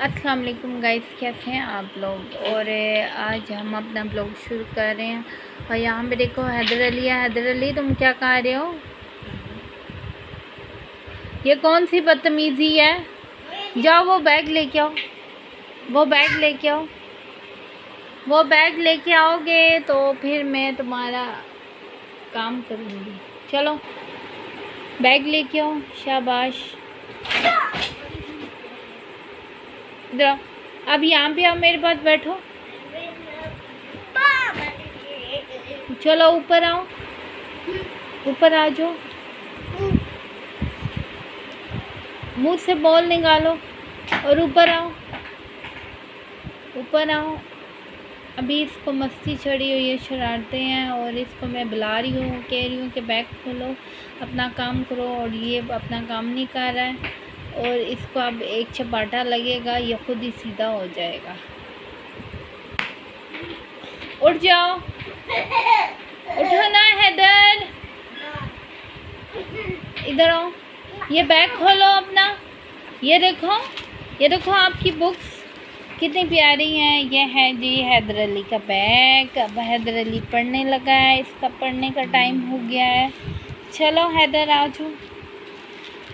अस्सलाम वालेकुम गाइस, कैसे हैं आप लोग? और आज हम अपना ब्लॉग शुरू कर रहे हैं। और यहाँ पे देखो हैदर अली है। हैदर अली, तुम क्या कह रहे हो? ये कौन सी बदतमीज़ी है? जाओ, वो बैग लेके आओ। वो बैग लेके आओ। वो बैग लेके आओगे तो फिर मैं तुम्हारा काम करूँगी। चलो, बैग लेके आओ। शाबाश। इधर अब यहाँ पे आओ मेरे पास बैठो। चलो, ऊपर आओ। ऊपर आ जाओ। मुँह से बॉल निकालो और ऊपर आओ। ऊपर आओ। अभी इसको मस्ती चढ़ी हुई है, शरारते हैं और इसको मैं बुला रही हूँ, कह रही हूँ कि बैग खोलो, अपना काम करो और ये अपना काम नहीं कर रहा है। और इसको अब एक चपाटा लगेगा, ये खुद ही सीधा हो जाएगा। उठ जाओ। उठो ना हैदर इधर आओ। ये बैग खोलो अपना। ये देखो। ये देखो आपकी बुक्स। कितनी प्यारी हैं। ये है जी हैदर अली का बैग। अब हैदर अली पढ़ने लगा है। इसका पढ़ने का टाइम हो गया है। चलो हैदर, आ जाओ।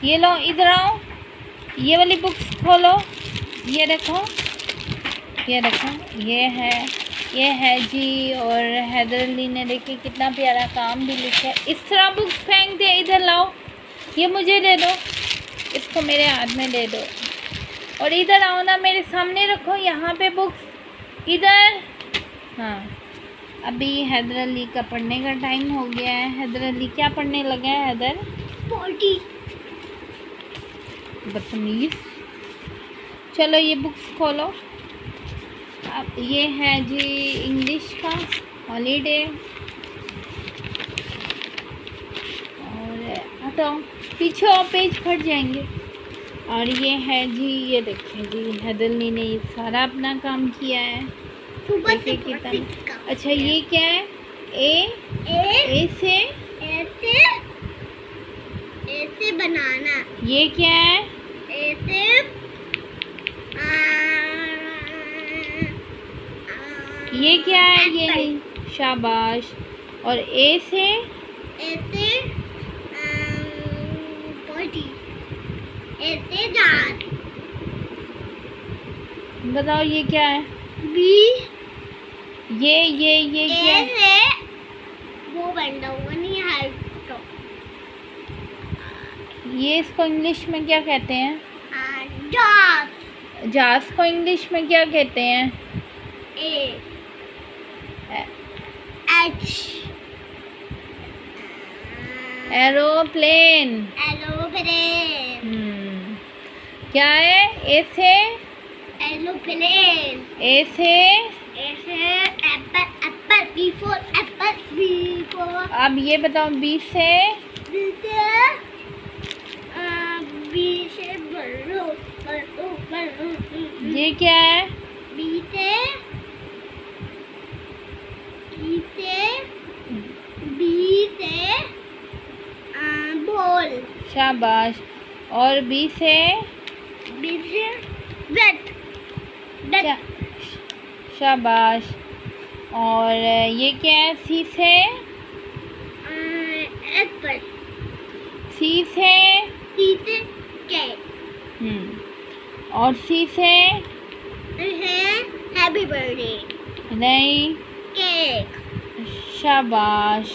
ये लो, इधर आओ। ये वाली बुक्स खोलो। ये देखो। ये देखो। ये है। ये है जी और हैदर अली ने देखिए कितना प्यारा काम भी लिखा है। इस तरह बुक्स फेंक दे इधर लाओ। ये मुझे दे दो। इसको मेरे हाथ में दे दो। और इधर आओ ना मेरे सामने रखो। यहाँ पे बुक्स इधर। हाँ। अभी हैदर अली का पढ़ने का टाइम हो गया है। हैदर अली क्या पढ़ने लगा है, हैदर? पोल्ट्री बदतमीज़। चलो ये बुक्स खोलो। अब ये है जी इंग्लिश का हॉलीडे और हटाओ पीछे और पेज फट जाएँगे। और ये है जी ये देखें जी हैदलनी ने ये सारा अपना काम किया है। अच्छा ये क्या है? ए ए से ऐसे ऐसे बनाना। ये क्या है? ऐसे ये क्या है? ये नहीं। शाबाश। और ए से? पोल्ट्री ऐसे दांत बताओ ये क्या है? बी। ये ये ये क्या है? ऐसे वो बन हुआ नहीं है ये इसको इंग्लिश में क्या कहते हैं? जास। को इंग्लिश में क्या कहते हैं? ए। H aeroplane aeroplane hmm. क्या है? ए से एलोप्लेन ए से ऐसे। Apple apple B for apple B for अब ये बताओ बी से? बी से बी ये क्या है? बी से बी से बी से बॉल। शाबाश। और बी से बी से बैट बैट शाबाश। और ये क्या है? सी से एप्पल। सी से सी से कैट हम्म। और सी से हैप्पी बर्थडे नहीं। केक शाबाश।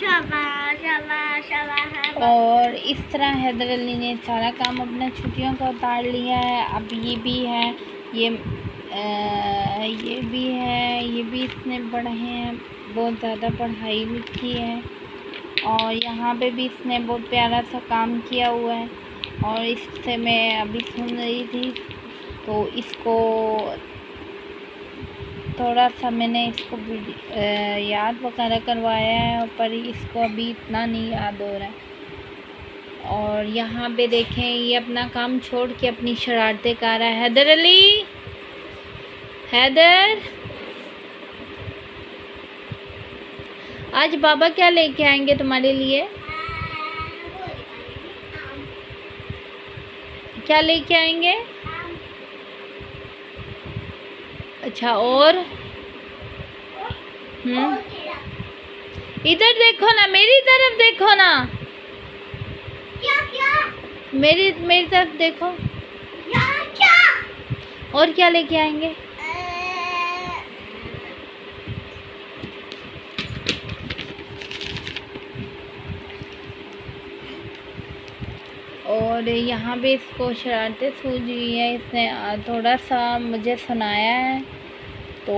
शाबाश शाबाश शाबाश और इस तरह हैदर अली ने सारा काम अपना छुट्टियों का उतार लिया है। अब ये भी है ये अ, ये भी है ये भी इसने पढ़े हैं बहुत ज़्यादा पढ़ाई लिखी है। और यहाँ पे भी इसने बहुत प्यारा सा काम किया हुआ है। और इससे मैं अभी सुन रही थी तो इसको थोड़ा सा मैंने इसको याद वगैरह करवाया है पर इसको अभी इतना नहीं याद हो रहा है। और यहाँ पे देखें, ये अपना काम छोड़ के अपनी शरारतें कर रहा है। हैदर अली! हैदर! आज बाबा क्या लेके आएँगे तुम्हारे लिए? क्या लेके आएँगे? अच्छा और? हम्म। इधर देखो ना मेरी तरफ़ देखो ना। क्या क्या मेरी मेरी तरफ़ देखो। क्या क्या? और क्या लेके आएँगे? और यहाँ भी इसको शरारतें सूझ गई है, इसने थोड़ा सा मुझे सुनाया है। तो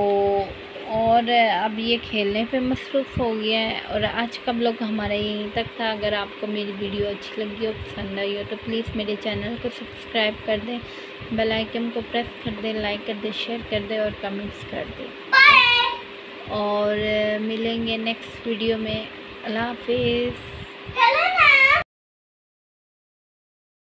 और अब ये खेलने पे मसरूफ़ हो गया है और आज का ब्लॉग हमारा यहीं तक था। अगर आपको मेरी वीडियो अच्छी लगी हो, पसंद आई हो तो प्लीज़ मेरे चैनल को सब्सक्राइब कर दें। बेल आइकन को प्रेस कर दें, लाइक कर दें, शेयर कर दें और कमेंट्स कर दें। और मिलेंगे नेक्स्ट वीडियो में। अल्लाह हाफिज़।